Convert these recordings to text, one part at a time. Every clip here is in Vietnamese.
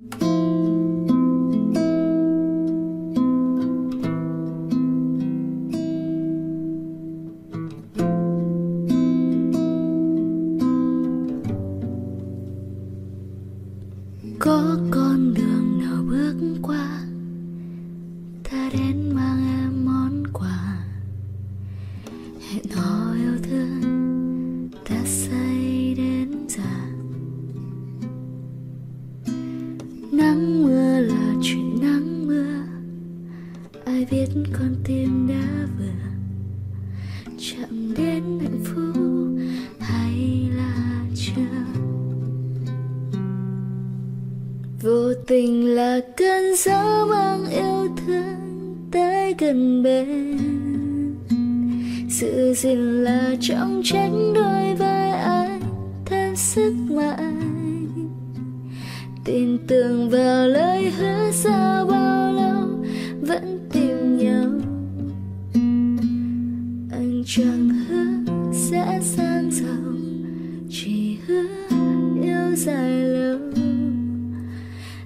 có con đường nào bước qua ta đến con tim đã vừa. Chạm đến hạnh phúc hay là chưa? Vô tình là cơn gió mang yêu thương tới gần bên. Sự gìn là trong tránh đôi vai anh thêm sức mạnh tin tưởng vào lời hứa xa bao lâu vẫn chẳng hứa sẽ sang giàu chỉ hứa yêu dài lâu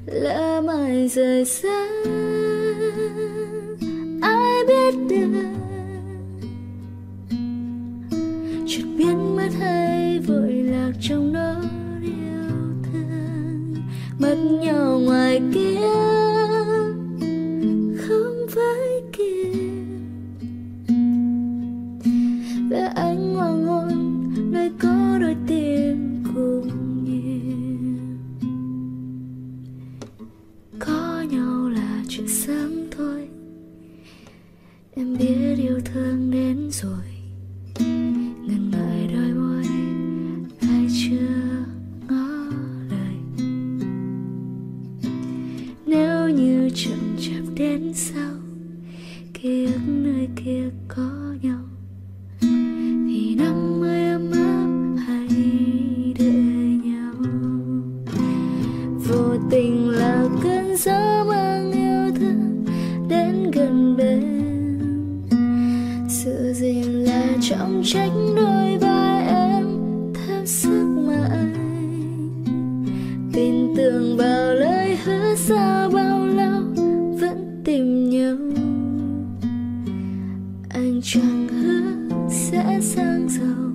lỡ mai rời xa ai biết được chợt biến mất hay vội lạc trong nỗi yêu thương mất nhau ngoài kia thôi. Em biết yêu thương đến rồi. Ngần ngại đôi môi, ai chưa ngó lời nếu như chậm chạp đến sau ký ức nơi kia có nhau, thì năm mươi ấm áp hãy đợi nhau? Vô tình là cơn gió mang trong trách đôi vai em thêm sức mạnh tin tưởng vào lời hứa xa bao lâu, vẫn tìm nhau. Anh chẳng hứa sẽ sang giàu.